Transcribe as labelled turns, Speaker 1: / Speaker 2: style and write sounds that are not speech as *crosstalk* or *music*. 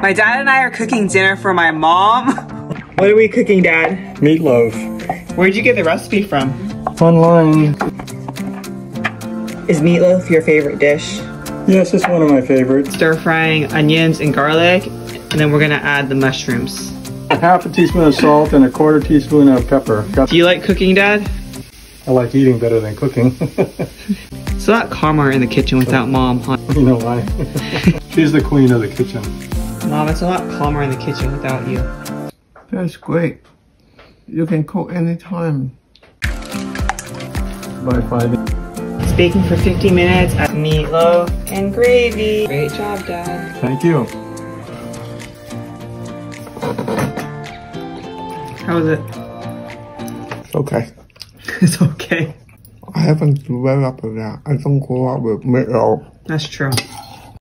Speaker 1: My dad and I are cooking dinner for my mom. *laughs* what are we cooking, Dad?
Speaker 2: Meatloaf.
Speaker 1: Where'd you get the recipe from?
Speaker 2: Online.
Speaker 1: Is meatloaf your favorite dish?
Speaker 2: Yes, it's one of my favorites.
Speaker 1: Stir frying onions and garlic, and then we're gonna add the mushrooms.
Speaker 2: A half a teaspoon of salt and a quarter teaspoon of pepper. Got-
Speaker 1: Do you like cooking, Dad?
Speaker 2: I like eating better than cooking. *laughs*
Speaker 1: It's a lot calmer in the kitchen without oh. mom, huh? *laughs*
Speaker 2: you know why? She's the queen of the kitchen.
Speaker 1: Mom, it's a lot calmer in the kitchen without you.
Speaker 3: That's great. You can cook anytime.
Speaker 2: By five.
Speaker 1: It's baking for 50 minutes at meatloaf and gravy. Great job, Dad.
Speaker 2: Thank you.
Speaker 1: How was it?
Speaker 3: Okay. *laughs*
Speaker 1: it's okay.
Speaker 3: I haven't developed that. I don't grow up with meatloaf.
Speaker 1: That's true.